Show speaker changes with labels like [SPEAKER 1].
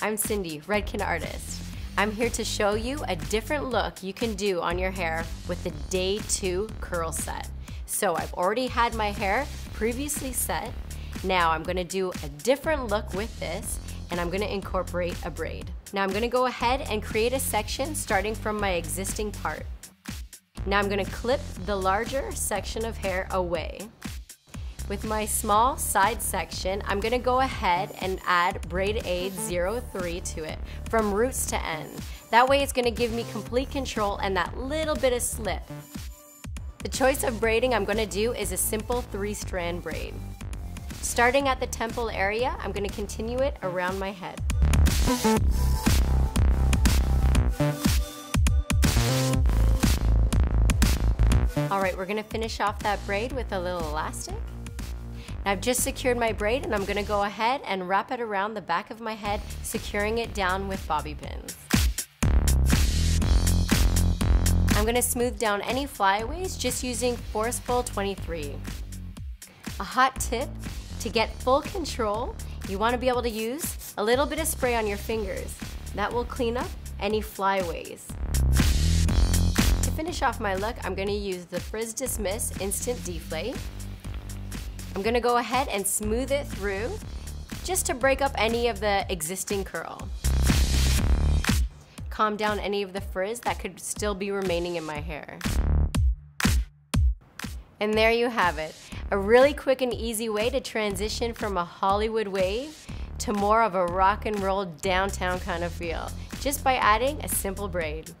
[SPEAKER 1] I'm Cindy, Redken Artist. I'm here to show you a different look you can do on your hair with the Day 2 Curl Set. So I've already had my hair previously set. Now I'm gonna do a different look with this and I'm gonna incorporate a braid. Now I'm gonna go ahead and create a section starting from my existing part. Now I'm gonna clip the larger section of hair away. With my small side section, I'm gonna go ahead and add Braid Aid 03 to it from roots to end. That way it's gonna give me complete control and that little bit of slip. The choice of braiding I'm gonna do is a simple three strand braid. Starting at the temple area, I'm gonna continue it around my head. All right, we're gonna finish off that braid with a little elastic. I've just secured my braid and I'm gonna go ahead and wrap it around the back of my head, securing it down with bobby pins. I'm gonna smooth down any flyaways just using Forceful 23. A hot tip to get full control, you wanna be able to use a little bit of spray on your fingers. That will clean up any flyaways. To finish off my look, I'm gonna use the Frizz Dismiss Instant Deflate. I'm gonna go ahead and smooth it through just to break up any of the existing curl. Calm down any of the frizz that could still be remaining in my hair. And there you have it, a really quick and easy way to transition from a Hollywood wave to more of a rock and roll downtown kind of feel, just by adding a simple braid.